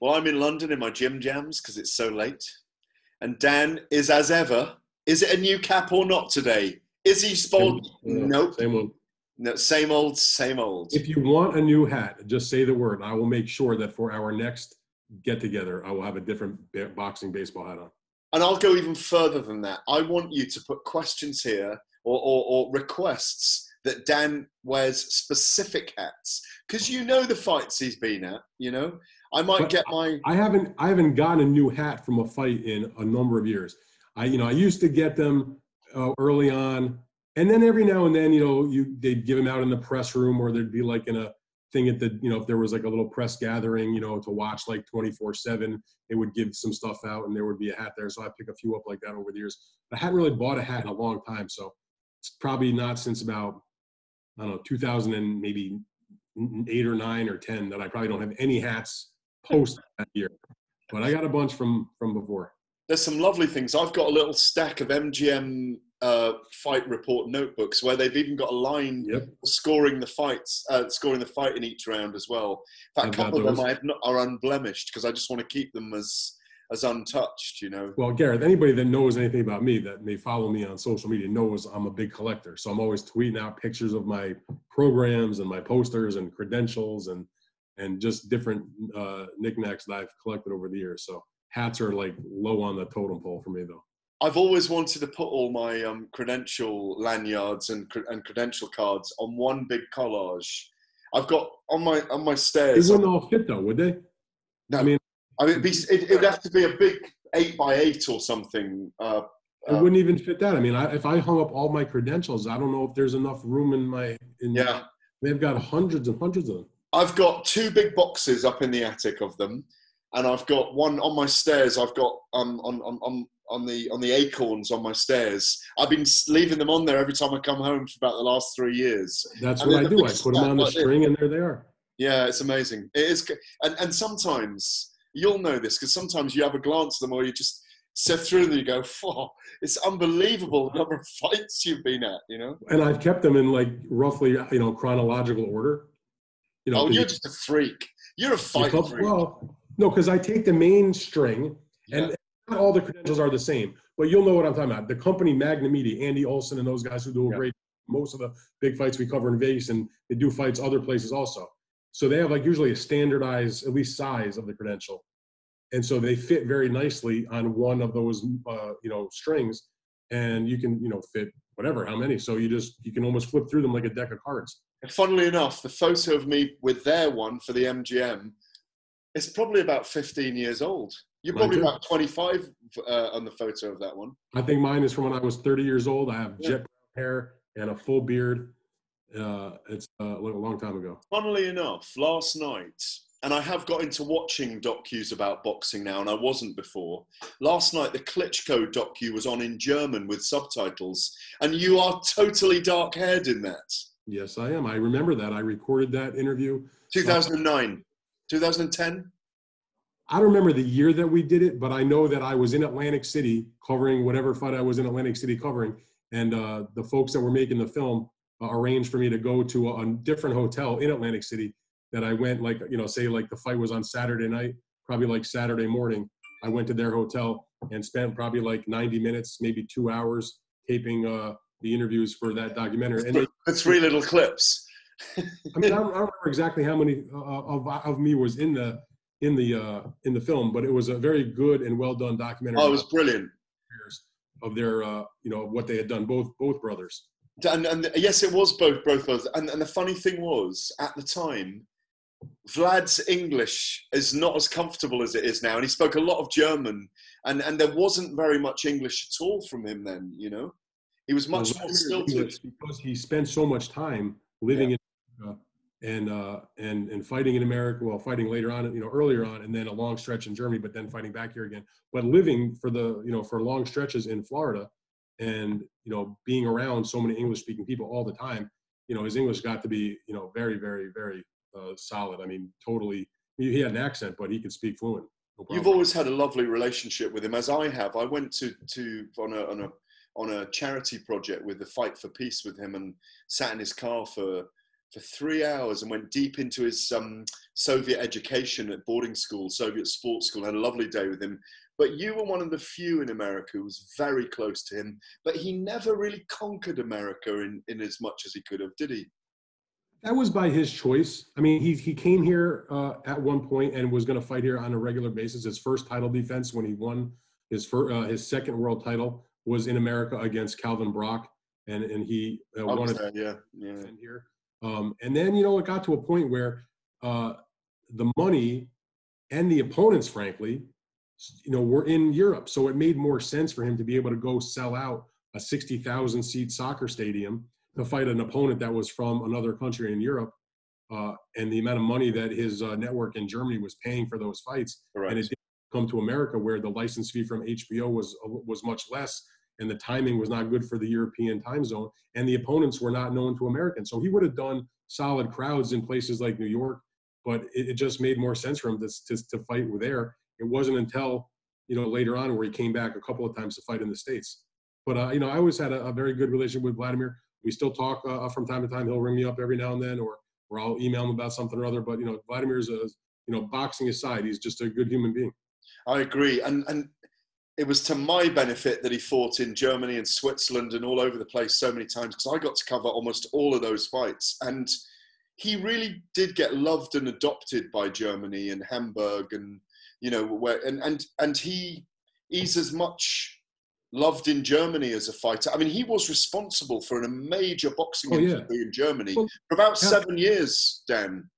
Well, I'm in London in my gym jams because it's so late. And Dan is as ever. Is it a new cap or not today? Is he spoiled? Same- nope. Same one. No, same old, same old. If you want a new hat, just say the word. I will make sure that for our next get together, I will have a different boxing baseball hat on. And I'll go even further than that. I want you to put questions here or, or, or requests that Dan wears specific hats because you know the fights he's been at. You know, I might But get my. I haven't I haven't gotten a new hat from a fight in a number of years. I you know I used to get them uh, early on, and then every now and then you know you they'd give them out in the press room or there'd be like in a thing at the you know if there was like a little press gathering you know to watch like 24 7 they would give some stuff out and there would be a hat there so i pick a few up like that over the years but i hadn't really bought a hat in a long time so it's probably not since about i don't know 2000 and maybe eight or nine or ten that i probably don't have any hats post that year but i got a bunch from from before There's some lovely things. I've got a little stack of MGM uh, fight report notebooks where they've even got a line yep scoring the fights, uh, scoring the fight in each round as well. In fact, a couple of them. I have not, are unblemished because I just want to keep them as as untouched. You know. Well, Gareth, anybody that knows anything about me that may follow me on social media knows I'm a big collector. So I'm always tweeting out pictures of my programs and my posters and credentials and and just different uh, knickknacks that I've collected over the years. So hats are like low on the totem pole for me, though. I've always wanted to put all my um, credential lanyards and, cre- and credential cards on one big collage. I've got on my on my They stairs. wouldn't all fit though, would they? No, I mean, I mean, it'd, be, it, it would have to be a big eight by eight or something. Uh, it uh, wouldn't even fit that. I mean, I, if I hung up all my credentials, I don't know if there's enough room in my. In, yeah, They've got hundreds and hundreds of them. I've got two big boxes up in the attic of them, and I've got one on my stairs. I've got um, on on on on the on the acorns on my stairs. I've been leaving them on there every time I come home for about the last three years. That's And what I do. I put them on the string, and there they are. Yeah, it's amazing. It is, and and sometimes you'll know this because sometimes you have a glance at them or you just sift through them and you go, "Whoa, it's unbelievable the number of fights you've been at." You know, and I've kept them in like roughly you know chronological order. You know, oh, you're just a freak. You're a you fight freak. well, no, because I take the main string, Yeah. and not all the credentials are the same, but you'll know what I'm talking about. The company Magna Media, Andy Olson, and those guys who do a Yeah. great most of the big fights we cover in Vegas, and they do fights other places also. So they have like usually a standardized, at least size of the credential, and so they fit very nicely on one of those uh, you know strings, and you can you know fit whatever how many. So you just you can almost flip through them like a deck of cards. And funnily enough, the photo of me with their one for the MGM is probably about 15 years old. You're probably about 25 uh, on the photo of that one. I think mine is from when I was 30 years old. I have Yeah. jet hair and a full beard. Uh, it's uh, a long time ago. Funnily enough, last night, and I have got into watching docus about boxing now, and I wasn't before. Last night, the Klitschko docu was on in German with subtitles, and you are totally dark haired in that. Yes, I am. I remember that. I recorded that interview. 2009, 2010. I don't remember the year that we did it, but I know that I was in Atlantic City covering whatever fight I was in Atlantic City covering. And uh, the folks that were making the film uh, arranged for me to go to a, a different hotel in Atlantic City that I went like, you know, say like the fight was on Saturday night, probably like Saturday morning. I went to their hotel and spent probably like 90 minutes, maybe two hours taping uh, the interviews for that documentary. And they, The three little clips. I mean, I don't, I don't remember exactly how many uh, of, of me was in the in the uh, in the film, but it was a very good and well done documentary Oh, it was brilliant. of their uh, you know what they had done both both brothers. And, and yes, it was both both brothers. And, and the funny thing was, at the time, Vlad's English is not as comfortable as it is now, and he spoke a lot of German, and and there wasn't very much English at all from him then. You know, he was much more stilted. Because he spent so much time living in America and uh, and and fighting in America. Well, fighting later on, you know, earlier on, and then a long stretch in Germany, but then fighting back here again. But living for the you know for long stretches in Florida, and you know being around so many English speaking people all the time, you know, his English got to be you know very very very uh, solid. I mean, totally. He he had an accent, but he could speak fluent. No You've always had a lovely relationship with him, as I have. I went to to on a on a on a charity project with the Fight for Peace with him, and sat in his car for for three hours and went deep into his um, Soviet education at boarding school, Soviet sports school. Had a lovely day with him. But you were one of the few in America who was very close to him. But he never really conquered America in, in as much as he could have, did he? That was by his choice. I mean, he he came here uh, at one point and was going to fight here on a regular basis. His first title defense when he won his first, uh, his second world title was in America against Calvin Brock, and and he uh, wanted there, yeah, yeah. here. Um, and then you know it got to a point where uh, the money and the opponents, frankly, you know, were in Europe, so it made more sense for him to be able to go sell out a sixty thousand seat soccer stadium to fight an opponent that was from another country in Europe. Uh, and the amount of money that his uh, network in Germany was paying for those fights, Correct. and it didn't come to America where the license fee from HBO was uh, was much less, and the timing was not good for the European time zone, and the opponents were not known to Americans. So he would have done solid crowds in places like New York, but it, it just made more sense for him to, to to fight there. It wasn't until you know later on where he came back a couple of times to fight in the states. But uh, you know, I always had a, a very good relationship with Vladimir. We still talk uh, from time to time. He'll ring me up every now and then, or or I'll email him about something or other. But you know, Vladimir's a you know, boxing aside, he's just a good human being. I agree, and and it was to my benefit that he fought in Germany and Switzerland and all over the place so many times because I got to cover almost all of those fights, and he really did get loved and adopted by Germany and Hamburg, and you know where and and and he he's as much loved in Germany as a fighter. I mean, he was responsible for a major boxing Oh, yeah. in Germany Well, for about seven years. Dan,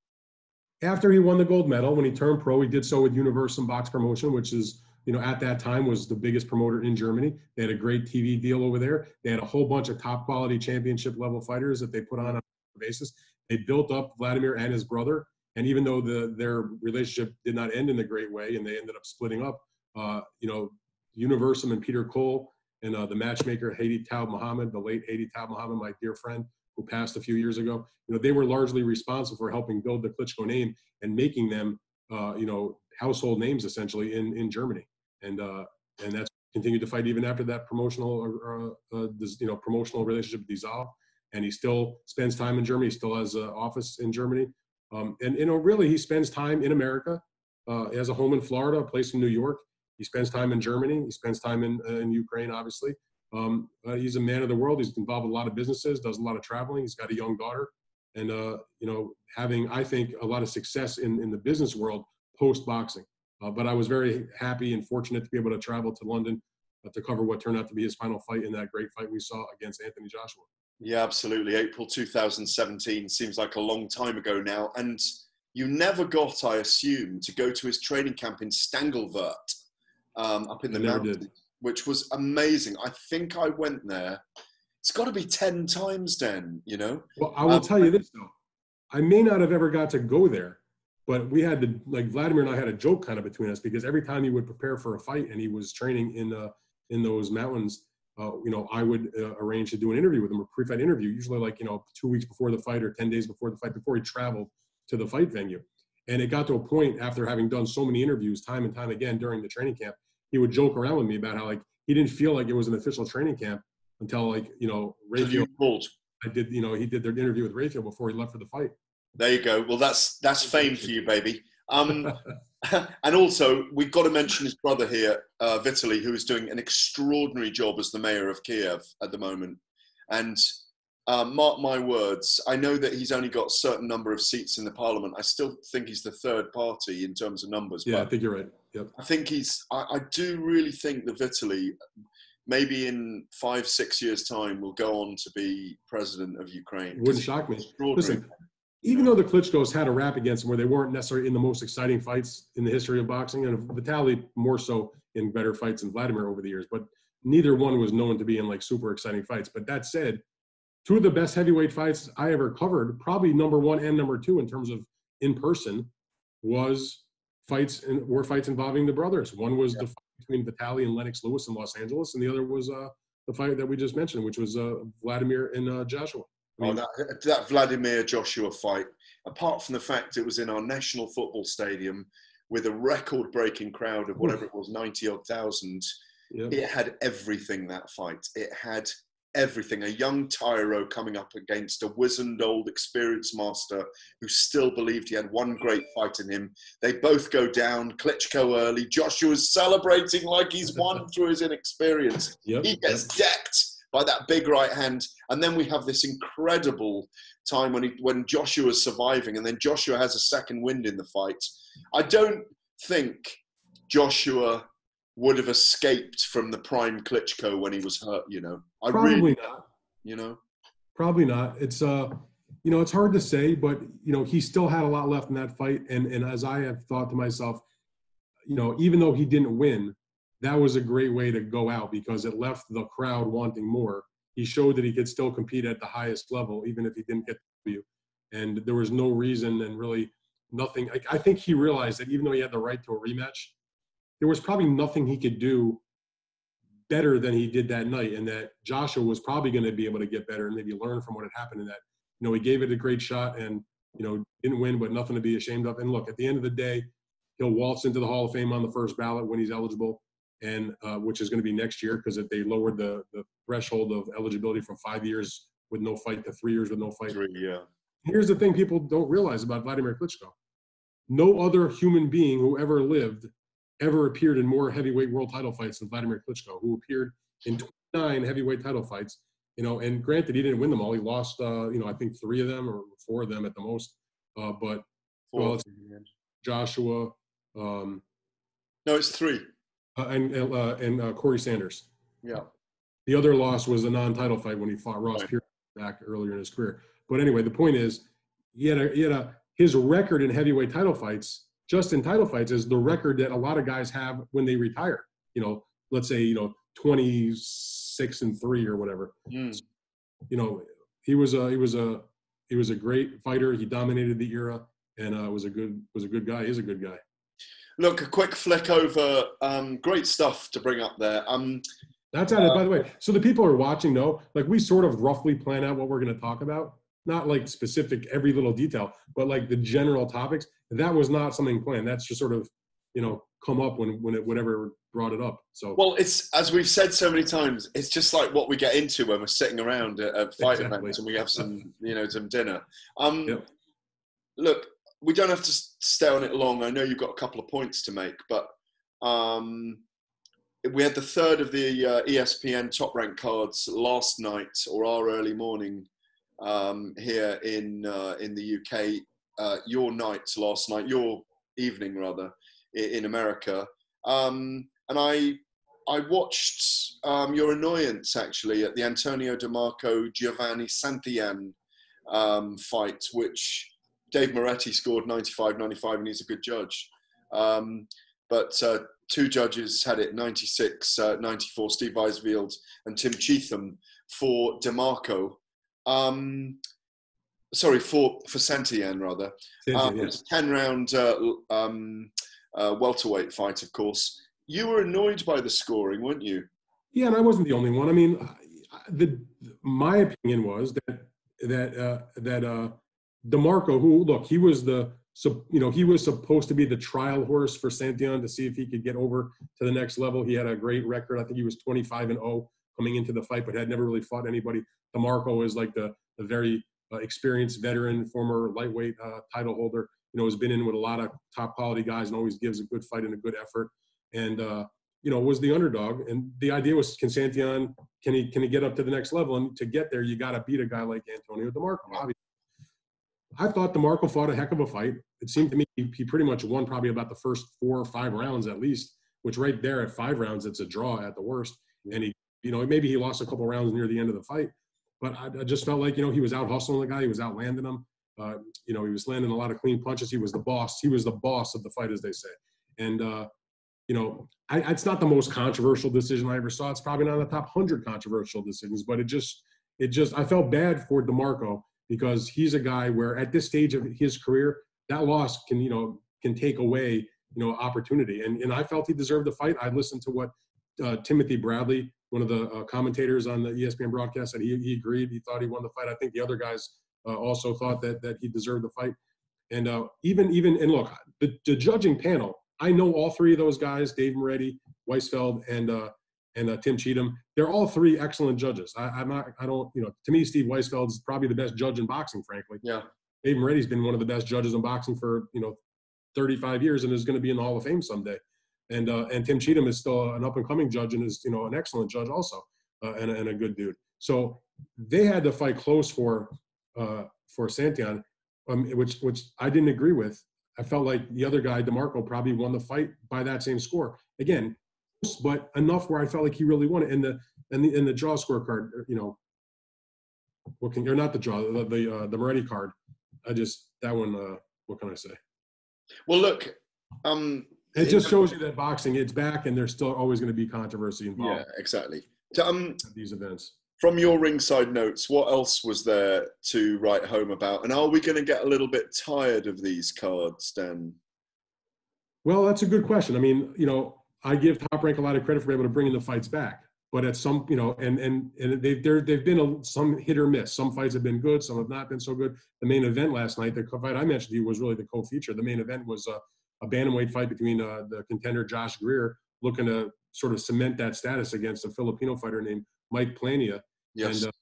after he won the gold medal, when he turned pro, he did so with Universum Box Promotion, which is, you know, at that time was the biggest promoter in Germany. They had a great TV deal over there. They had a whole bunch of top quality championship level fighters that they put on on a basis. They built up Vladimir and his brother. And even though the their relationship did not end in a great way and they ended up splitting up, uh, you know, Universum and Peter Kohl and uh, the matchmaker Haiti Taub Muhammad, the late Haiti Taub Muhammad, my dear friend, who passed a few years ago, you know, they were largely responsible for helping build the Klitschko name and making them, uh, you know, household names essentially in in Germany. And uh, and that's continued to fight even after that promotional, uh, uh, this, you know, promotional relationship dissolved. And he still spends time in Germany. He still has an office in Germany. Um, and you know, really, he spends time in America. Uh, he has a home in Florida, a place in New York. He spends time in Germany. He spends time in uh, in Ukraine, obviously. Um, uh, he's a man of the world. He's involved in a lot of businesses, does a lot of traveling. He's got a young daughter, and uh, you know, having I think a lot of success in in the business world post boxing. Uh, but I was very happy and fortunate to be able to travel to London uh, to cover what turned out to be his final fight in that great fight we saw against Anthony Joshua. Yeah, absolutely. April 2017 seems like a long time ago now. And you never got, I assume, to go to his training camp in Stanglwirt um, up in the mountains, did. which was amazing. I think I went there. It's got to be 10 times then, you know? Well, I will Um, tell you this though. I may not have ever got to go there, but we had to like Vladimir and I had a joke kind of between us because every time he would prepare for a fight and he was training in uh, in those mountains, uh, you know, I would uh, arrange to do an interview with him, a pre-fight interview, usually like you know two weeks before the fight or ten days before the fight, before he traveled to the fight venue. And it got to a point after having done so many interviews time and time again during the training camp, he would joke around with me about how like he didn't feel like it was an official training camp until like you know you I did, you know, he did their interview with Rafael before he left for the fight. There you go. Well, that's that's fame for you, baby. Um, and also, we've got to mention his brother here, uh, Vitaly, who is doing an extraordinary job as the mayor of Kiev at the moment. And uh, mark my words, I know that he's only got a certain number of seats in the parliament. I still think he's the third party in terms of numbers. Yeah, I think you're right. Yep. I think he's. I, I do really think that Vitaly, maybe in five, six years' time, will go on to be president of Ukraine. Wouldn't shock me. Listen, even though the Klitschko's had a rap against them where they weren't necessarily in the most exciting fights in the history of boxing, and Vitaly more so in better fights than Vladimir over the years, but neither one was known to be in like super exciting fights. But that said, two of the best heavyweight fights I ever covered, probably number one and number two in terms of in person, was fights in, were fights involving the brothers. One was the fight between Vitaly and Lennox Lewis in Los Angeles, and the other was uh, the fight that we just mentioned, which was uh, Vladimir and uh, Joshua. Oh, that, that Vladimir Joshua fight, apart from the fact it was in our national football stadium with a record breaking crowd of whatever it was, 90 odd thousand, yeah. it had everything that fight. It had everything. A young Tyro coming up against a wizened old experienced master who still believed he had one great fight in him. They both go down. Klitschko early. Joshua's celebrating like he's won through his inexperience. Yep. He gets decked by that big right hand, and then we have this incredible time when he, when Joshua's surviving, and then Joshua has a second wind in the fight. I don't think Joshua would have escaped from the prime Klitschko when he was hurt. You know, I Probably really, not. you know, Probably not. It's uh, you know, it's hard to say, but you know, he still had a lot left in that fight, and and as I have thought to myself, you know, even though he didn't win, that was a great way to go out because it left the crowd wanting more. He showed that he could still compete at the highest level, even if he didn't get the W. And there was no reason and really nothing. I, I think he realized that even though he had the right to a rematch, there was probably nothing he could do better than he did that night, and that Joshua was probably going to be able to get better and maybe learn from what had happened And that. You know, he gave it a great shot and you know didn't win, but nothing to be ashamed of. And look, at the end of the day, he'll waltz into the Hall of Fame on the first ballot when he's eligible, and uh, which is going to be next year because if they lowered the the threshold of eligibility from five years with no fight to three years with no fight. three, yeah. Here's the thing people don't realize about Vladimir Klitschko. No other human being who ever lived ever appeared in more heavyweight world title fights than Vladimir Klitschko, who appeared in 29 heavyweight title fights. You know, and granted, he didn't win them all. He lost, uh, you know, I think three of them or four of them at the most. Uh, but well, Joshua um, no, it's three. Uh, and uh, and uh, Corrie Sanders. Yeah. The other loss was a non-title fight when he fought Ross Right. Pierce back earlier in his career. But anyway, the point is, he had a, he had a his record in heavyweight title fights, just in title fights, is the record that a lot of guys have when they retire. You know, let's say you know twenty six and three or whatever. Mm. You know, he was a he was a he was a great fighter. He dominated the era and uh, was a good was a good guy. He's a good guy. Look, a quick flick over. Um, great stuff to bring up there. Um, That's at it, by the way. So the people are watching know, like we sort of roughly plan out what we're going to talk about. Not like specific every little detail, but like the general topics. That was not something planned. That's just sort of, you know, come up when when it whatever brought it up. So well, it's as we've said so many times. It's just like what we get into when we're sitting around at, at fight Exactly. events and we have some, you know, some dinner. Um, Yep. Look, we don't have to stay on it long. I know you've got a couple of points to make, but um, we had the third of the uh, ESPN top rank cards last night or our early morning um, here in uh, in the UK. Uh, your night last night, your evening rather, in, America, um, and I I watched um, your annoyance actually at the Antonio DeMarco Giovanni Santillan um, fight, which Dave Moretti scored 95 95, and he's a good judge. Um, but uh, two judges had it 96 uh, 94, Steve Weisfeld and Tim Cheatham for DeMarco. Um, sorry, for, for Santillan, rather. Um, a 10 round uh, um, uh, welterweight fight, of course. You were annoyed by the scoring, weren't you? Yeah, and I wasn't the only one. I mean, the my opinion was that that uh, that uh, Demarco, who look, he was the so you know he was supposed to be the trial horse for Santillan to see if he could get over to the next level. He had a great record. I think he was 25 and 0 coming into the fight, but had never really fought anybody. Demarco is like the the very uh, experienced veteran, former lightweight uh, title holder. You know, has been in with a lot of top quality guys and always gives a good fight and a good effort. And uh, you know, was the underdog. And the idea was, can Santillan, can he, can he get up to the next level? And to get there, you got to beat a guy like Antonio DeMarco. Obviously. I thought DeMarco fought a heck of a fight. It seemed to me he, he pretty much won probably about the first four or five rounds at least, which right there at five rounds, it's a draw at the worst. And he, you know, maybe he lost a couple rounds near the end of the fight, but I, I just felt like, you know, he was out hustling the guy. He was out landing him. Uh, you know, he was landing a lot of clean punches. He was the boss. He was the boss of the fight, as they say. And, uh, you know, I, it's not the most controversial decision I ever saw. It's probably not in the top hundred controversial decisions, but it just, it just, I felt bad for Demarco because he's a guy where at this stage of his career, that loss can, you know, can take away, you know, opportunity. And and I felt he deserved the fight. I listened to what uh, Timothy Bradley, one of the uh, commentators on the ESPN broadcast, said. He he agreed. He thought he won the fight. I think the other guys uh, also thought that that he deserved the fight. And uh, even even and look, the, the judging panel. I know all three of those guys: Dave Moretti, Weisfeld, and uh, and uh, Tim Cheatham. They're all three excellent judges. I, am not, I don't, you know, to me, Steve Weisfeld is probably the best judge in boxing, frankly. Yeah. Dave Moretti's been one of the best judges in boxing for, you know, 35 years and is going to be in the Hall of Fame someday. And, uh, and Tim Cheatham is still an up and coming judge and is, you know, an excellent judge also uh, and, and a good dude. So they had to fight close for, uh, for Santillan, um, which, which I didn't agree with. I felt like the other guy, DeMarco, probably won the fight by that same score. Again, but enough where I felt like he really won it. And the and the in the draw scorecard, you know, what can or not the draw, the the, uh, the Moretti card. I just that one. Uh, what can I say? Well, look, um, it just shows you that boxing it's back, and there's still always going to be controversy involved. Yeah, exactly. To, um, these events. From your ringside notes, what else was there to write home about? And are we going to get a little bit tired of these cards, Dan? Well, that's a good question. I mean, you know, I give Top Rank a lot of credit for being able to bring in the fights back. But at some, you know, and and and they've there they've been a, some hit or miss. Some fights have been good, some have not been so good. The main event last night, the fight I mentioned to you was really the co-feature. The main event was a, a bantamweight fight between uh, the contender Josh Greer, looking to sort of cement that status against a Filipino fighter named Mike Plania. Yes. And uh,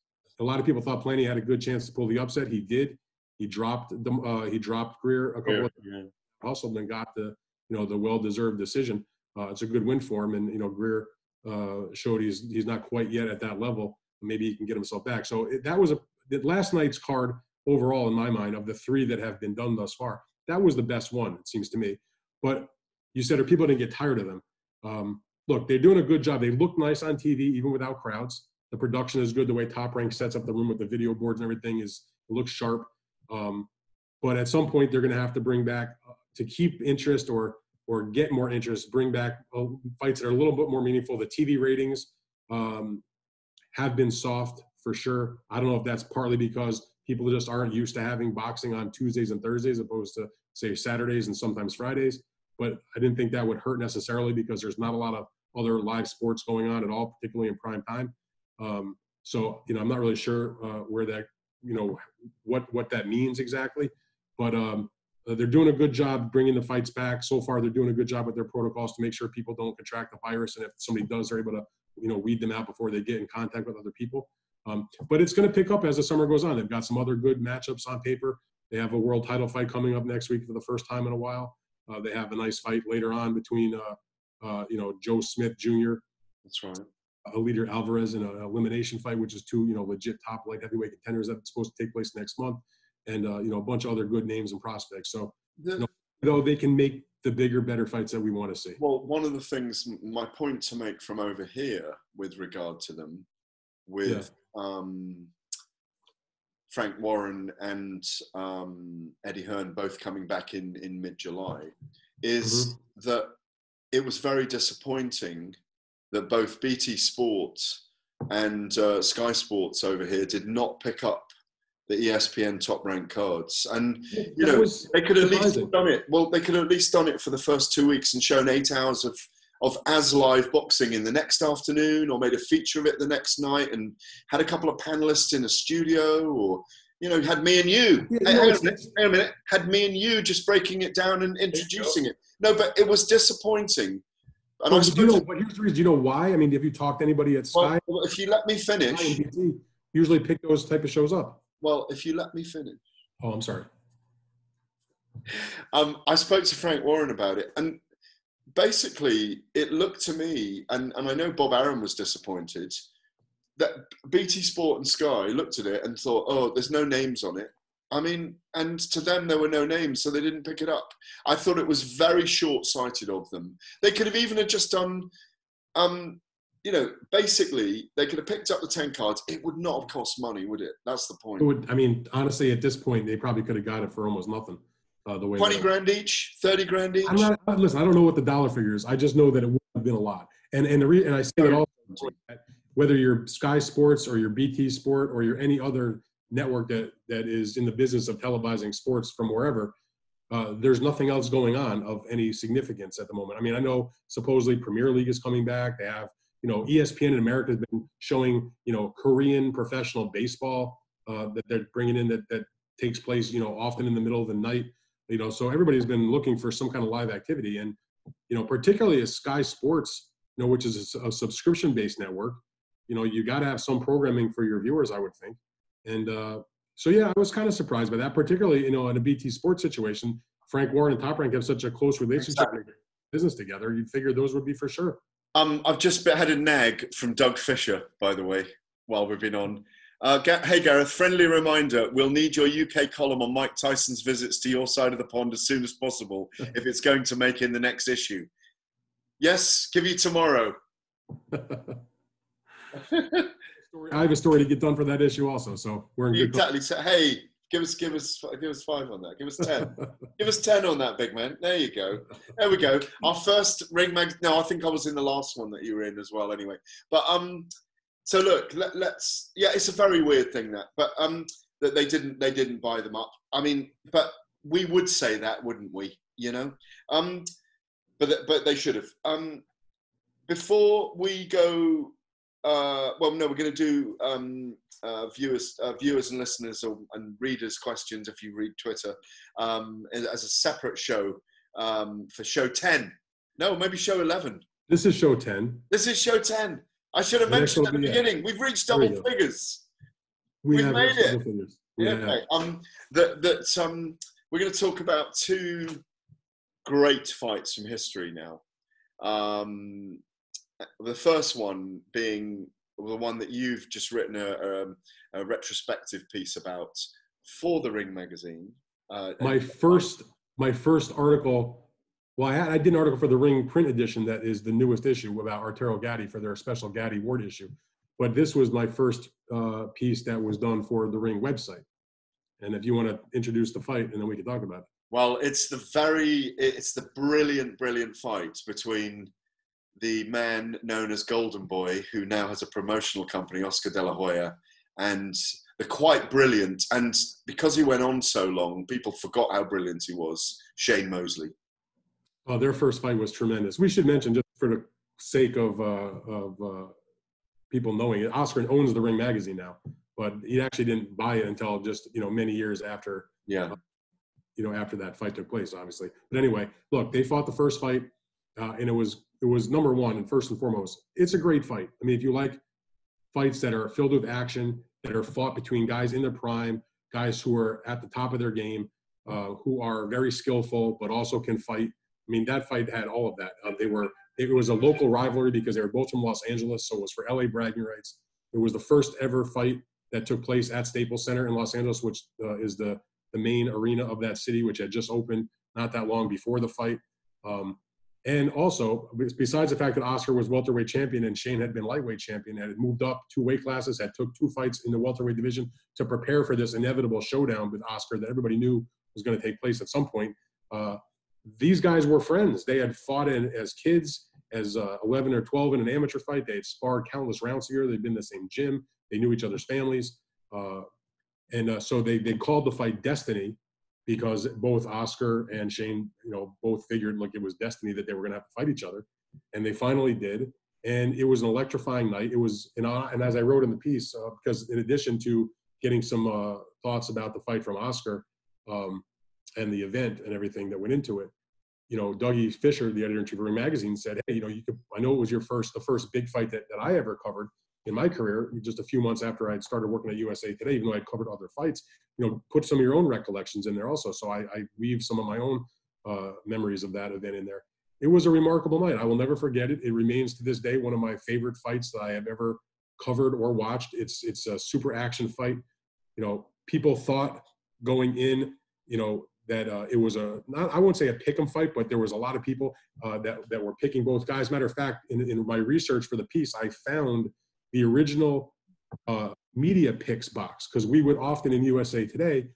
a lot of people thought Plania had a good chance to pull the upset. He did. He dropped the uh, he dropped Greer a couple yeah, of yeah. hustled and got the you know the well-deserved decision. Uh, it's a good win for him, and you know Greer uh, showed he's he's not quite yet at that level. Maybe he can get himself back. So it, that was a last night's card overall in my mind of the three that have been done thus far. That was the best one, it seems to me. But you said, or people didn't get tired of them. Um, look, they're doing a good job. They look nice on TV, even without crowds. The production is good. The way Top Rank sets up the room with the video boards and everything is looks sharp. Um, but at some point, they're going to have to bring back uh, to keep interest or or get more interest, bring back uh, fights that are a little bit more meaningful. The TV ratings um, have been soft for sure. I don't know if that's partly because people just aren't used to having boxing on Tuesdays and Thursdays opposed to say Saturdays and sometimes Fridays. But I didn't think that would hurt necessarily because there's not a lot of other live sports going on at all, particularly in prime time. Um, so you know, I'm not really sure uh, where that you know what what that means exactly. But um, uh, they're doing a good job bringing the fights back. So far, they're doing a good job with their protocols to make sure people don't contract the virus, and if somebody does, they're able to you know weed them out before they get in contact with other people. Um, but it's going to pick up as the summer goes on. They've got some other good matchups on paper. They have a world title fight coming up next week for the first time in a while. Uh, they have a nice fight later on between uh, uh, you know Joe Smith Jr. That's right. Eleider Alvarez in an elimination fight, which is two you know legit top light heavyweight contenders that's supposed to take place next month and uh, you know a bunch of other good names and prospects. So you know, though they can make the bigger, better fights that we want to see. Well, one of the things, my point to make from over here with regard to them, with yeah. um, Frank Warren and um, Eddie Hearn both coming back in in mid July, is mm-hmm. that it was very disappointing that both BT Sports and uh, Sky Sports over here did not pick up the ESPN top ranked cards. And you know, they could at least have done it. Well, they could have at least done it for the first two weeks and shown eight hours of of as live boxing in the next afternoon, or made a feature of it the next night, and had a couple of panelists in a studio, or you know, had me and you. Yeah, hang, on minute, hang, on a minute, had me and you just breaking it down and introducing it. No, but it was disappointing. And well, I do you know, but here's the reason. Do you know why? I mean, have you talked to anybody at Sky? Well, if you let me finish, usually pick those type of shows up. Well, if you let me finish. Oh, I'm sorry. Um, I spoke to Frank Warren about it, and basically, it looked to me, and, and I know Bob Arum was disappointed, that BT Sport and Sky looked at it and thought, oh, there's no names on it. I mean, and to them, there were no names, so they didn't pick it up. I thought it was very short sighted of them. They could have even just done um, you know, basically they could have picked up the 10 cards. It would not have cost money, would it? That's the point. Would, I mean, honestly, at this point, they probably could have got it for almost nothing. Uh, the way 20 grand each, 30 grand each. I'm not, listen, I don't know what the dollar figure is. I just know that it would have been a lot. And, and, the re, and I say that also, whether you're Sky Sports or you're BT Sport or you're any other network that, that is in the business of televising sports from wherever, uh, there's nothing else going on of any significance at the moment. I mean, I know supposedly Premier League is coming back. They have you know, ESPN in America has been showing, you know, Korean professional baseball uh, that they're bringing in that, that takes place, you know, often in the middle of the night, you know, so everybody's been looking for some kind of live activity. And, you know, particularly as Sky Sports you know, which is a, a subscription-based network. You know, you got to have some programming for your viewers, I would think. And uh, so, yeah, I was kind of surprised by that, particularly, you know, in a BT Sports situation. Frank Warren and Top Rank have such a close relationship exactly. business together. You'd figure those would be for sure. Um, I've just had a nag from Doug Fischer, by the way, while we've been on. Uh, hey Gareth, friendly reminder: we'll need your UK column on Mike Tyson's visits to your side of the pond as soon as possible if it's going to make in the next issue. Yes, give you tomorrow. I have a story to get done for that issue also, so we're in good. Exactly. So, hey, give us, give us, give us five on that. Give us ten. give us ten on that, big man. There you go. There we go. Our first ring mag. No, I think I was in the last one that you were in as well. Anyway, but um, so look, let, us yeah, it's a very weird thing that, but um, that they didn't they didn't buy them up. I mean, but we would say that, wouldn't we? You know, um, but but they should have. Um, before we go, uh, well, no, we're going to do um, uh, viewers, uh, viewers and listeners or, and readers' questions if you read Twitter um, as a separate show um, for show ten. No, maybe show eleven. This is show ten. This is show ten. I should have mentioned at the beginning. We've reached double figures. We have made it. Figures. Yeah. Okay. Um, that that um, we're going to talk about two great fights from history now. Um, the first one being the one that you've just written a, a, a retrospective piece about for the Ring magazine. Uh, my first, my first article well, I, had, I, did an article for the Ring print edition that is the newest issue about Arturo Gatti for their special Gatti Ward issue. But this was my first uh, piece that was done for the Ring website. And if you want to introduce the fight, and then we can talk about it. Well, it's the very, it's the brilliant, brilliant fight between the man known as Golden Boy, who now has a promotional company, Oscar De La Hoya, and the quite brilliant, and because he went on so long, people forgot how brilliant he was, Shane Mosley. Uh, their first fight was tremendous. We should mention, just for the sake of, uh, of uh, people knowing it, Oscar owns the Ring magazine now, but he actually didn't buy it until just you know many years after. Yeah. Uh, you know, after that fight took place, obviously. But anyway, look, they fought the first fight, uh, and it was it was number one and first and foremost, it's a great fight. I mean, if you like fights that are filled with action, that are fought between guys in their prime, guys who are at the top of their game, uh, who are very skillful but also can fight I mean, that fight had all of that. Uh, they were it was a local rivalry because they were both from Los Angeles, so it was for LA bragging rights. It was the first ever fight that took place at Staples Center in Los Angeles, which uh, is the the main arena of that city, which had just opened not that long before the fight. Um, and also, besides the fact that Oscar was welterweight champion and Shane had been lightweight champion, had moved up two weight classes, had took two fights in the welterweight division to prepare for this inevitable showdown with Oscar that everybody knew was going to take place at some point. Uh, these guys were friends. They had fought in as kids, as uh, 11 or 12 in an amateur fight. They had sparred countless rounds together. They'd been in the same gym. They knew each other's families. Uh, and uh, so they, they called the fight Destiny because both Oscar and Shane, you know, both figured like it was destiny that they were going to have to fight each other. And they finally did. And it was an electrifying night. It was, and, and as I wrote in the piece, uh, because in addition to getting some uh, thoughts about the fight from Oscar, um, and the event and everything that went into it. You know, Dougie Fischer, the editor in chief of Ring Magazine, said, "Hey, you know, you could. I know it was your first, the first big fight that, that I ever covered in my career. Just a few months after I had started working at USA Today, even though I'd covered other fights. You know, put some of your own recollections in there also. So I, I weave some of my own uh, memories of that event in there. It was a remarkable night. I will never forget it. It remains to this day one of my favorite fights that I have ever covered or watched. It's it's a super action fight. You know, people thought going in, you know, that uh, it was a not I won't say a pick 'em fight, but there was a lot of people uh, that that were picking both guys. Matter of fact, in, in my research for the piece, I found the original uh, media picks box because we would often in USA Today,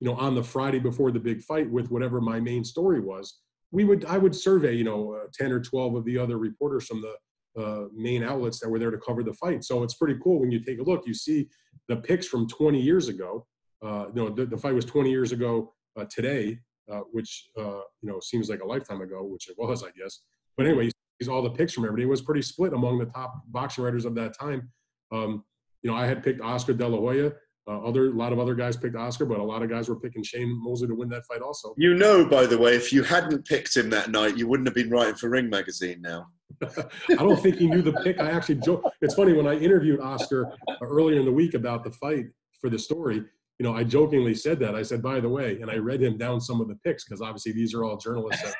you know, on the Friday before the big fight with whatever my main story was, we would I would survey you know uh, ten or twelve of the other reporters from the uh, main outlets that were there to cover the fight. So it's pretty cool when you take a look. You see the picks from 20 years ago. Uh, you know, the, the fight was 20 years ago uh, today, uh, which uh, you know seems like a lifetime ago, which it was, I guess. But anyway, he's all the picks from everybody. It was pretty split among the top boxing writers of that time. Um, you know, I had picked Oscar De La Hoya. Uh, other a lot of other guys picked Oscar, but a lot of guys were picking Shane Mosley to win that fight also. You know, by the way, if you hadn't picked him that night, you wouldn't have been writing for Ring Magazine now. I don't think he knew the pick. I actually joke. It's funny when I interviewed Oscar earlier in the week about the fight for the story. You know, I jokingly said that. I said, by the way, and I read him down some of the picks because obviously these are all journalists that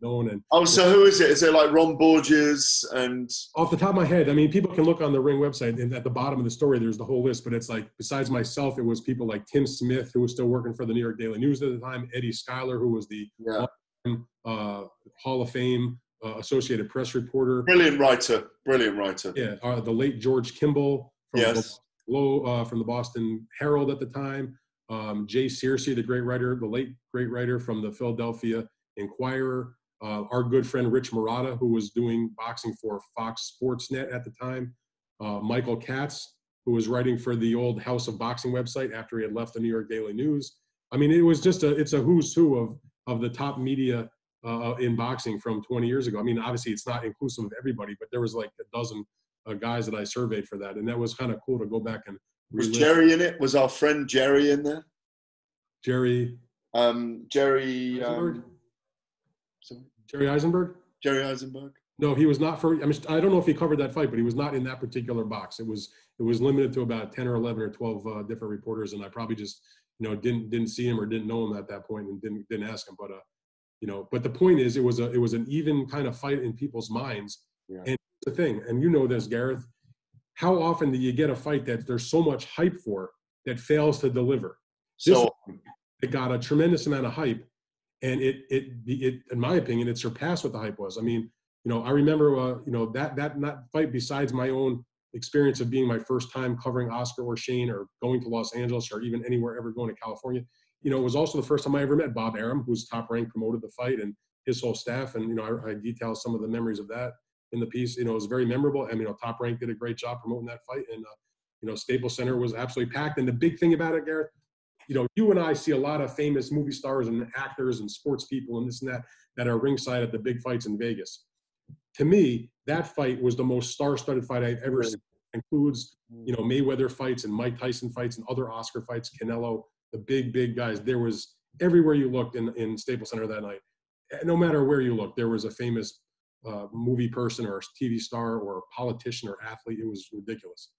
known and. Oh, so who is it? Is it like Ron Borges and? Off the top of my head, I mean, people can look on the Ring website, and at the bottom of the story, there's the whole list. But it's like, besides myself, it was people like Tim Smith, who was still working for the New York Daily News at the time, Eddie Schuyler, who was the Yeah. uh, Hall of Fame uh, Associated Press reporter. Brilliant writer. Brilliant writer. Yeah, uh, the late George Kimball from Yes. the, uh, from the Boston Herald at the time. Um, Jay Searcy, the great writer, the late great writer from the Philadelphia Inquirer. Uh, our good friend Rich Marotta, who was doing boxing for Fox Sportsnet at the time. Uh, Michael Katz, who was writing for the old House of Boxing website after he had left the New York Daily News. I mean, it was just a it's a who's who of of the top media uh, in boxing from 20 years ago. I mean, obviously it's not inclusive of everybody, but there was like a dozen uh, guys that I surveyed for that, and that was kind of cool to go back and Was. Jerry in it? Was our friend Jerry in there? Jerry Um, Jerry. Um, sorry? Jerry Izenberg. Jerry Izenberg. No, he was not for. I mean, I don't know if he covered that fight, but he was not in that particular box. It was it was limited to about 10 or 11 or 12 uh, different reporters, and I probably just you know didn't didn't see him or didn't know him at that point and didn't didn't ask him. But uh, you know, but the point is, it was a it was an even kind of fight in people's minds. Yeah. And the thing, and you know this, Gareth, how often do you get a fight that there's so much hype for that fails to deliver? So it got a tremendous amount of hype and it it it in my opinion it surpassed what the hype was. I mean you know i remember uh, you know that that that fight besides my own experience of being my first time covering oscar or shane or going to los angeles or even anywhere ever going to california. You know it was also the first time i ever met bob arum who's top rank promoted the fight and his whole staff. And you know i, I detail some of the memories of that in the piece. You know it was very memorable. And you know top rank did a great job promoting that fight. And uh, you know staples center was absolutely packed. And the big thing about it gareth you know, you and I see a lot of famous movie stars and actors and sports people and this and that that are ringside at the big fights in Vegas. To me, that fight was the most star-studded fight I've ever seen. It includes, you know, Mayweather fights and Mike Tyson fights and other Oscar fights, Canelo, the big, big guys. There was everywhere you looked in, in Staples Center that night. Eh, No matter where you looked, there was a famous uh, movie person or TV star or politician or athlete. It was ridiculous.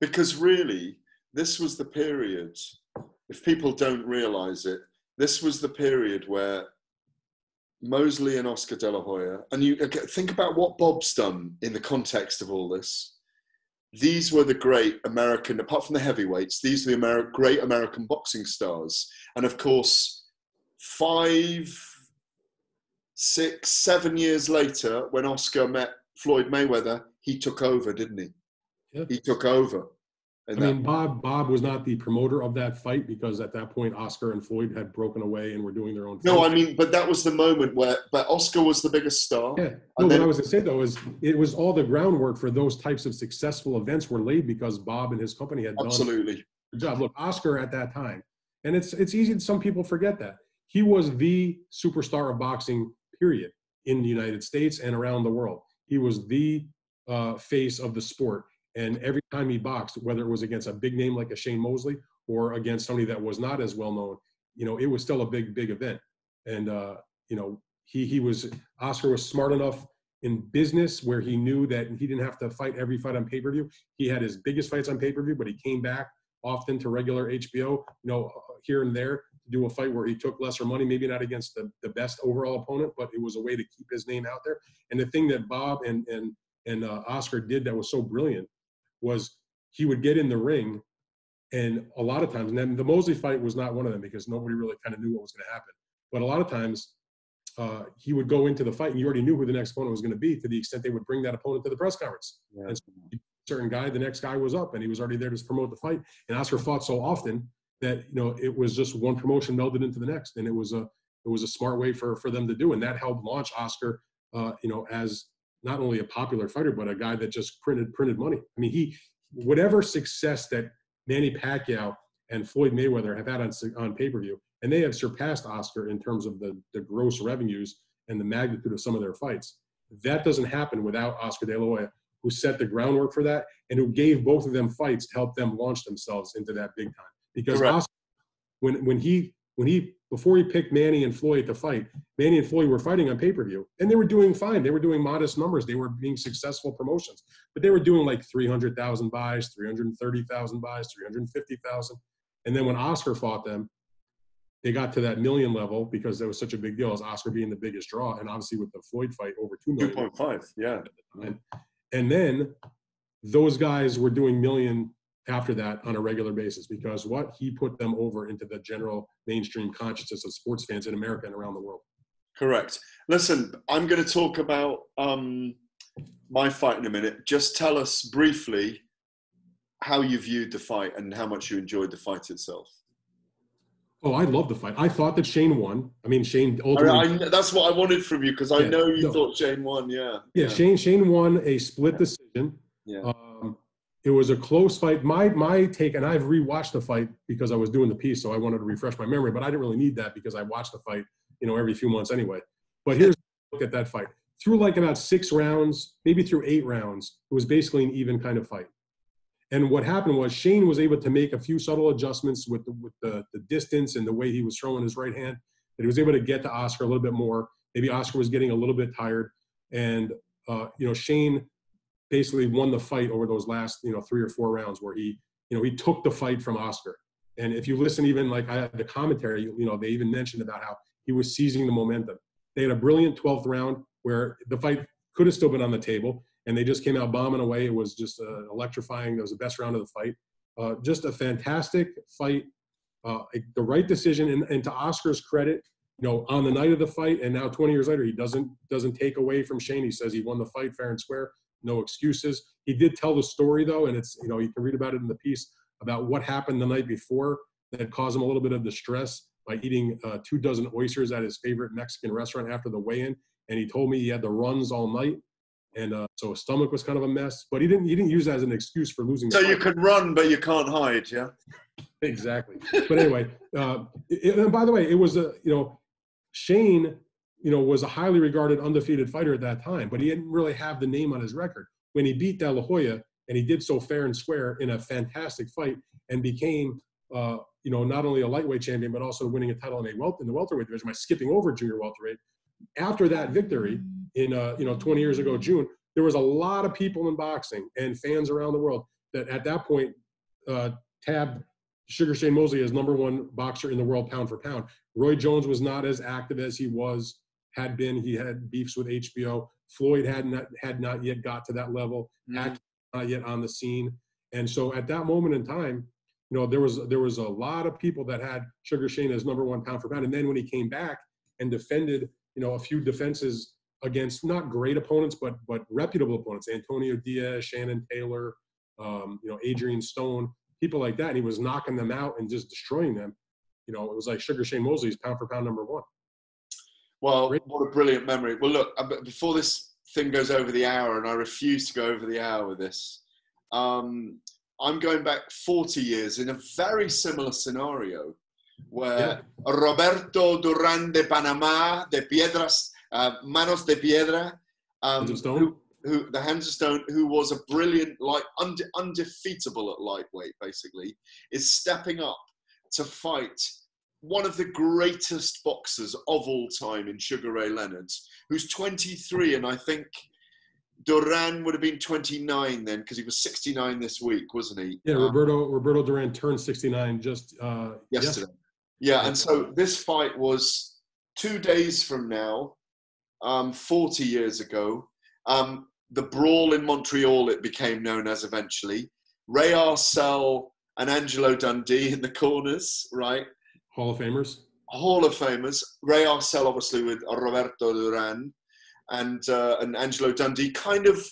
because really, this was the period, if people don't realize it, this was the period where Mosley and Oscar De La Hoya, and you think about what Bob's done in the context of all this. These were the great American, apart from the heavyweights, these were the Ameri- great American boxing stars. And of course, five, six, seven years later, when Oscar met Floyd Mayweather, he took over, didn't he? Yeah. He took over. I mean, Bob Bob was not the promoter of that fight because at that point Oscar and Floyd had broken away and were doing their own. Thing. No, fight. I mean, but that was the moment where, but Oscar was the biggest star. yeah. and No, then- what I was going to say though is it was all the groundwork for those types of successful events were laid because Bob and his company had done Absolutely. job. Look, Oscar at that time, and it's it's easy. Some people forget that he was the superstar of boxing. Period in the United States and around the world. He was the uh, face of the sport. And every time he boxed, whether it was against a big name like a Shane Mosley or against somebody that was not as well known, you know, it was still a big, big event. And uh, you know, he he was Oscar was smart enough in business where he knew that he didn't have to fight every fight on pay per view. He had his biggest fights on pay per view, but he came back often to regular HBO, you know, here and there to do a fight where he took lesser money, maybe not against the, the best overall opponent, but it was a way to keep his name out there. And the thing that Bob and and and uh, Oscar did that was so brilliant was he would get in the ring, and a lot of times, and then the Mosley fight was not one of them because nobody really kind of knew what was going to happen. But a lot of times, uh, he would go into the fight, and you already knew who the next opponent was going to be, to the extent they would bring that opponent to the press conference. Yeah. And certain guy, the next guy was up, and he was already there to promote the fight. And Oscar fought so often that you know it was just one promotion melded into the next, and it was a it was a smart way for for them to do, and that helped launch Oscar, uh, you know, as not only a popular fighter but a guy that just printed printed money. I mean, he whatever success that Manny Pacquiao and Floyd Mayweather have had on on pay per view, and they have surpassed Oscar in terms of the the gross revenues and the magnitude of some of their fights. That doesn't happen without Oscar De La Hoya, who set the groundwork for that and who gave both of them fights to help them launch themselves into that big time. Because Correct. Oscar, when when he when he before he picked Manny and Floyd to fight, Manny and Floyd were fighting on pay per view, and they were doing fine. They were doing modest numbers. They were being successful promotions, but they were doing like 300,000 buys, 330,000 buys, 350,000. And then when Oscar fought them, they got to that million level because that was such a big deal as Oscar being the biggest draw, and obviously with the Floyd fight over two million. Two point five, yeah. And, and then those guys were doing million after that on a regular basis because what he put them over into the general mainstream consciousness of sports fans in America and around the world. Correct. Listen, I'm going to talk about um, my fight in a minute. Just tell us briefly how you viewed the fight and how much you enjoyed the fight itself. Oh, I love the fight. I thought that Shane won. I mean, Shane ultimately. I, I, that's what I wanted from you because I yeah, know you no. thought Shane won. Yeah. yeah. yeah. Shane Shane won a split decision. Yeah. Um, it was a close fight. My my take, and I've rewatched the fight because I was doing the piece, so I wanted to refresh my memory. But I didn't really need that because I watched the fight, you know, every few months anyway. But here's look at that fight. Through like about six rounds, maybe through eight rounds, it was basically an even kind of fight. And what happened was Shane was able to make a few subtle adjustments with the, with the, the distance and the way he was throwing his right hand that he was able to get to Oscar a little bit more. Maybe Oscar was getting a little bit tired, and uh, you know Shane basically won the fight over those last you know three or four rounds where he you know he took the fight from Oscar. And if you listen, even like I, had the commentary, you, you know they even mentioned about how he was seizing the momentum. They had a brilliant 12th round where the fight could have still been on the table and they just came out bombing away. It was just uh, electrifying. That was the best round of the fight. Uh, just a fantastic fight. Uh, the right decision, and, and, to Oscar's credit, you know, on the night of the fight, and now 20 years later, he doesn't doesn't take away from Shane. He says he won the fight fair and square, no excuses. He did tell the story though, and it's you know you can read about it in the piece about what happened the night before that caused him a little bit of distress by eating uh, two dozen oysters at his favorite Mexican restaurant after the weigh-in. And he told me he had the runs all night and uh, so his stomach was kind of a mess. But he didn't he didn't use that as an excuse for losing. So you can run, but you can't hide, yeah. exactly. But anyway, uh, it, and by the way, it was a you know Shane, you know, was a highly regarded undefeated fighter at that time, but he didn't really have the name on his record when he beat De La Hoya, and he did so fair and square in a fantastic fight, and became. Uh, you know, not only a lightweight champion, but also winning a title in a welt in the welterweight division by skipping over junior welterweight. After that victory, in uh, you know 20 years ago June, there was a lot of people in boxing and fans around the world that at that point uh, tabbed Sugar Shane Mosley as number one boxer in the world pound for pound. Roy Jones was not as active as he was had been. He had beefs with HBO. Floyd had not had not yet got to that level. Mm. Not yet on the scene. And so at that moment in time, you know, there was there was a lot of people that had Sugar Shane as number one pound for pound. And then when he came back and defended, you know, a few defenses against not great opponents, but but reputable opponents. Antonio Diaz, Shannon Taylor, um, you know, Adrian Stone, people like that. And he was knocking them out and just destroying them. You know, it was like Sugar Shane Mosley's pound for pound number one. Well, what a brilliant memory. Well, look, uh, before this thing goes over the hour, and I refuse to go over the hour with this, um, I'm going back 40 years in a very similar scenario where yeah. Roberto Duran de Panama de Piedras uh, Manos de Piedra, um, who, who, the Hands of Stone, who was a brilliant, like unde- undefeatable at lightweight, basically, is stepping up to fight one of the greatest boxers of all time in Sugar Ray Leonard, who's 23, and I think Duran would have been 29 then because he was 69 this week, wasn't he? Yeah, um, Roberto Roberto Duran turned 69 just uh, yesterday. yesterday. Yeah, and so this fight was two days from now um, 40 years ago. Um, the brawl in Montreal, it became known as eventually. Ray Arcel and Angelo Dundee in the corners, right? Hall of Famers. Hall of Famers. Ray Arcel, obviously, with Roberto Duran and, uh, and Angelo Dundee. Kind of,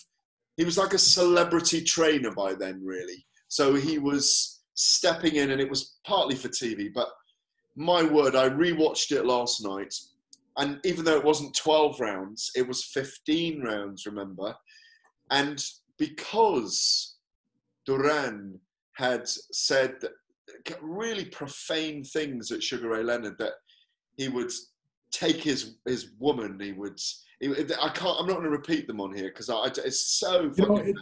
he was like a celebrity trainer by then, really. So he was stepping in, and it was partly for TV, but my word, I rewatched it last night and even though it wasn't 12 rounds, it was 15 rounds, remember? And because Duran had said really profane things at Sugar Ray Leonard that he would take his his woman, he would. He, I can't. I'm not going to repeat them on here because I, it's so. You know, it,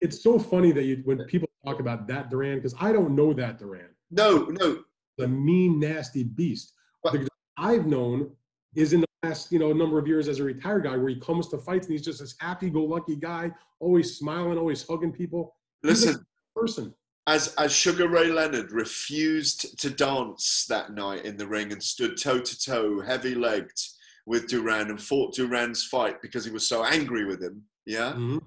it's so funny that you when people talk about that Duran because I don't know that Duran. No, no. The mean, nasty beast. But, I've known is in the last, you know, a number of years as a retired guy where he comes to fights and he's just this happy-go-lucky guy, always smiling, always hugging people. Listen, person. As as Sugar Ray Leonard refused to dance that night in the ring and stood toe to toe, heavy legged with Duran and fought Duran's fight because he was so angry with him. Yeah. Mm-hmm.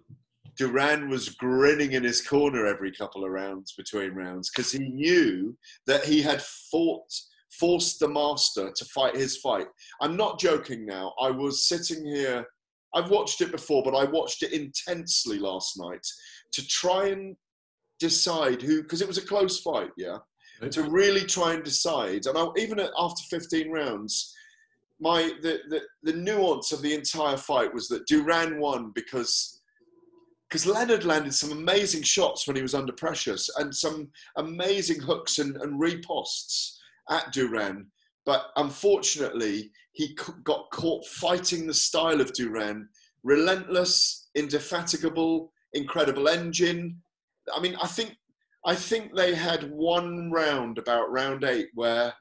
Duran was grinning in his corner every couple of rounds between rounds because he knew that he had fought forced the master to fight his fight. I'm not joking now. I was sitting here, I've watched it before, but I watched it intensely last night to try and decide who, because it was a close fight, yeah, Right. to really try and decide. And I, even after 15 rounds, my the, the the nuance of the entire fight was that Duran won because because Leonard landed some amazing shots when he was under pressure and some amazing hooks and, and reposts at Duran. But unfortunately, he got caught fighting the style of Duran relentless, indefatigable, incredible engine. I mean, I think I think they had one round, about round eight, where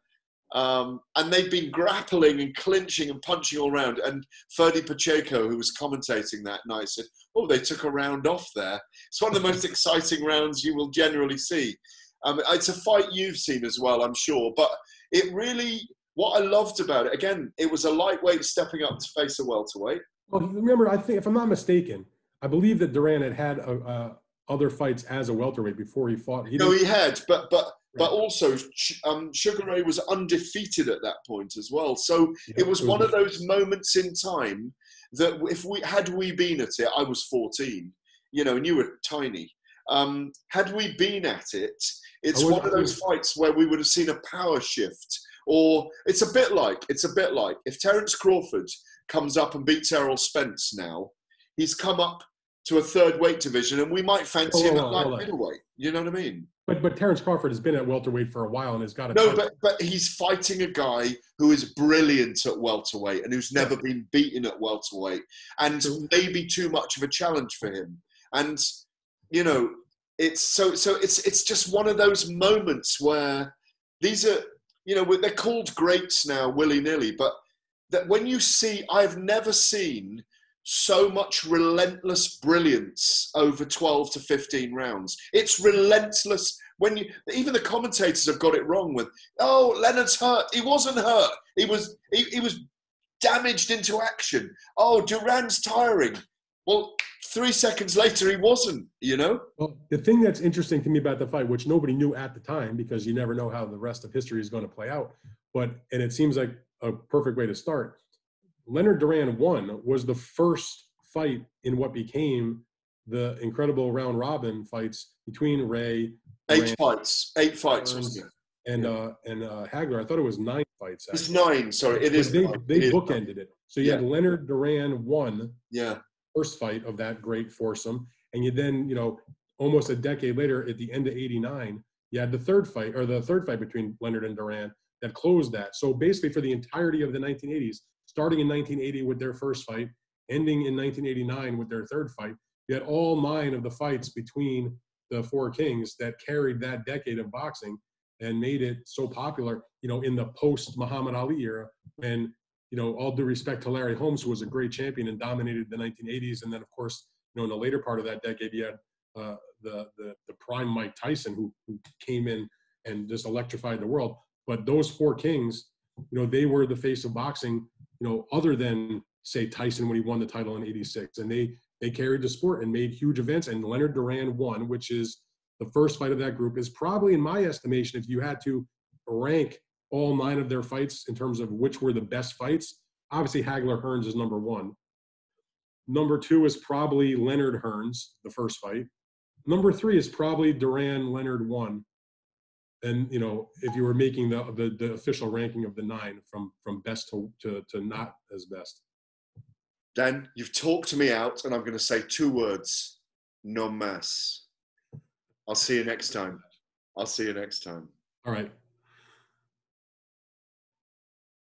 um, and they'd been grappling and clinching and punching all around. And Ferdy Pacheco, who was commentating that night, said, "Oh, they took a round off there. It's one of the most exciting rounds you will generally see. Um, it's a fight you've seen as well, I'm sure. But it really, what I loved about it, again, it was a lightweight stepping up to face a welterweight. Well, remember, I think if I'm not mistaken, I believe that Duran had had a, uh, other fights as a welterweight before he fought. He no, he had, but but but also um, Sugar Ray was undefeated at that point as well. So Yeah, it was one of those moments in time that if we had we been at it, I was 14, you know, and you were tiny. Um, had we been at it, it's was- one of those fights where we would have seen a power shift. Or it's a bit like it's a bit like if Terence Crawford comes up and beats Errol Spence now, he's come up to a third weight division, and we might fancy him at on. middleweight. You know what I mean? But but Terence Crawford has been at welterweight for a while and has got a No, but but he's fighting a guy who is brilliant at welterweight and who's never been beaten at welterweight, and maybe too much of a challenge for him. And you know, it's so so it's it's just one of those moments where these are you know they're called greats now willy nilly, but that when you see, I've never seen so much relentless brilliance over 12 to 15 rounds. It's relentless when you even the commentators have got it wrong with oh Leonard's hurt. He wasn't hurt. He was he, he was damaged into action. Oh Duran's tiring. Well, three seconds later he wasn't, you know? Well, the thing that's interesting to me about the fight, which nobody knew at the time, because you never know how the rest of history is going to play out, but and it seems like a perfect way to start. Leonard Duran one was the first fight in what became the incredible round robin fights between Ray Eight fights. Eight fights, it? and uh, and uh, Hagler. I thought it was nine fights. It's nine, sorry. it is. They, nine. they It is bookended it. So you had Leonard Duran one Yeah. first fight of that great foursome. And you then, you know, almost a decade later at the end of 89, you had the third fight or the third fight between Leonard and Duran that closed that. So basically for the entirety of the 1980s, starting in 1980 with their first fight, ending in 1989 with their third fight, you had all nine of the fights between the four kings that carried that decade of boxing and made it so popular, you know, in the post Muhammad Ali era when you know, all due respect to Larry Holmes, who was a great champion and dominated the 1980s, and then of course, you know, in the later part of that decade, you had uh, the, the the prime Mike Tyson, who who came in and just electrified the world. But those four kings, you know, they were the face of boxing, you know, other than say Tyson when he won the title in '86, and they they carried the sport and made huge events. And Leonard Duran one, which is the first fight of that group, is probably, in my estimation, if you had to rank all nine of their fights in terms of which were the best fights. Obviously, Hagler Hearns is number one. Number two is probably Leonard Hearns, the first fight. Number three is probably Duran Leonard one. And you know, if you were making the, the the official ranking of the nine from from best to to, to not as best. Dan, you've talked to me out, and I'm going to say two words no mas. I'll see you next time. I'll see you next time. All right.